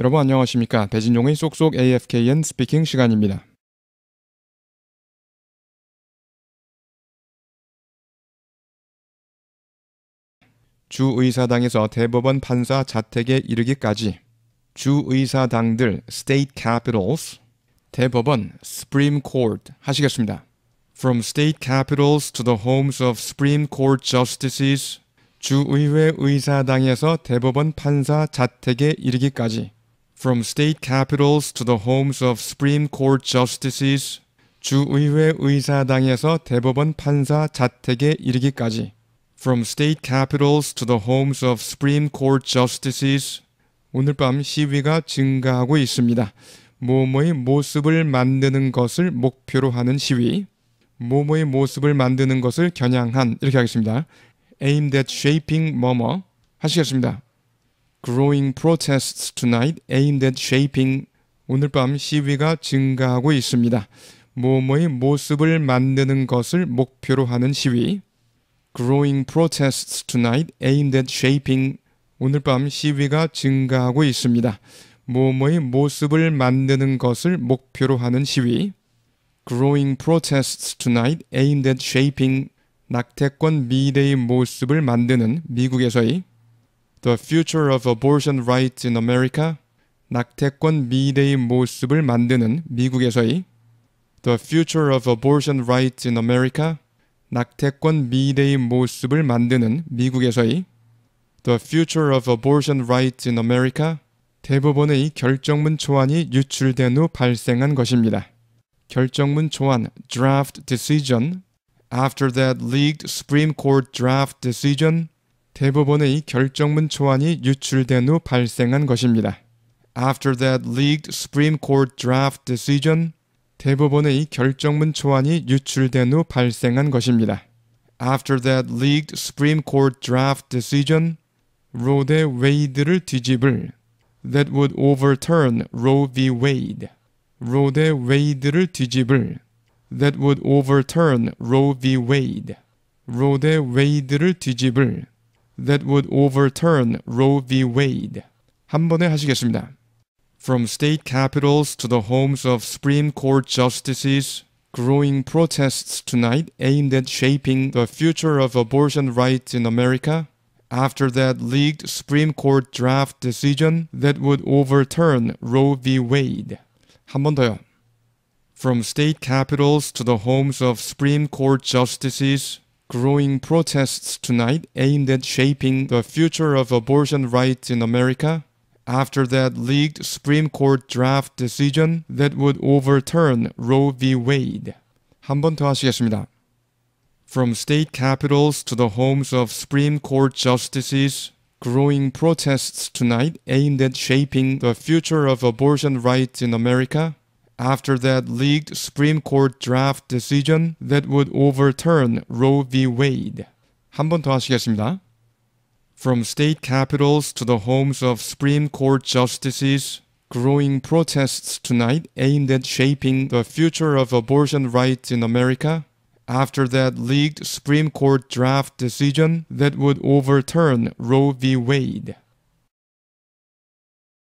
여러분 안녕하십니까? 배진용의 쏙쏙 AFKN 스피킹 시간입니다. 주의사당에서 대법원 판사 자택에 이르기까지 주의사당들 state capitals 대법원 Supreme Court 하시겠습니다. From state capitals to the homes of Supreme Court justices 주의회 의사당에서 대법원 판사 자택에 이르기까지 From state capitals to the homes of Supreme Court justices 주의회 의사당에서 대법원 판사 자택에 이르기까지 From state capitals to the homes of Supreme Court justices 오늘 밤 시위가 증가하고 있습니다. 모모의 모습을 만드는 것을 목표로 하는 시위 모모의 모습을 만드는 것을 겨냥한 이렇게 하겠습니다. aimed at shaping 뭐뭐 하시겠습니다. Growing protests tonight aimed at shaping 오늘 밤 시위가 증가하고 있습니다. 모모의 모습을 만드는 것을 목표로 하는 시위 Growing protests tonight aimed at shaping 오늘 밤 시위가 증가하고 있습니다. 모모의 모습을 만드는 것을 목표로 하는 시위 Growing protests tonight aimed at shaping 낙태권 미래의 모습을 만드는 미국에서의 The future of abortion rights in America 낙태권 미래의 모습을 만드는 미국에서의 The future of abortion rights in America 낙태권 미래의 모습을 만드는 미국에서의 The future of abortion rights in America 대법원의 결정문 초안이 유출된 후 발생한 것입니다. 결정문 초안 draft decision after that leaked Supreme Court draft decision 대법원의 결정문 초안이 유출된 후 발생한 것입니다. After that leaked Supreme Court draft decision 대법원의 결정문 초안이 유출된 후 발생한 것입니다. After that leaked Supreme Court draft decision 로대 웨이드를 뒤집을 that would overturn Roe v. Wade 로대 웨이드를 뒤집을 that would overturn Roe v. Wade 로대 웨이드를 뒤집을 that would overturn Roe v. Wade 한 번에 하시겠습니다. From state capitals to the homes of Supreme Court justices, growing protests tonight aimed at shaping the future of abortion rights in America after that leaked Supreme Court draft decision that would overturn Roe v. Wade. 한 번 더요. From state capitals to the homes of Supreme Court justices, growing protests tonight aimed at shaping the future of abortion rights in America after that leaked Supreme Court draft decision that would overturn Roe v. Wade. 한 번 더 하시겠습니다. From state capitals to the homes of Supreme Court justices, growing protests tonight aimed at shaping the future of abortion rights in America after that leaked Supreme Court draft decision that would overturn Roe v. Wade. 한 번 더 하시겠습니다. From state capitals to the homes of Supreme Court justices, growing protests tonight aimed at shaping the future of abortion rights in America after that leaked Supreme Court draft decision that would overturn Roe v. Wade.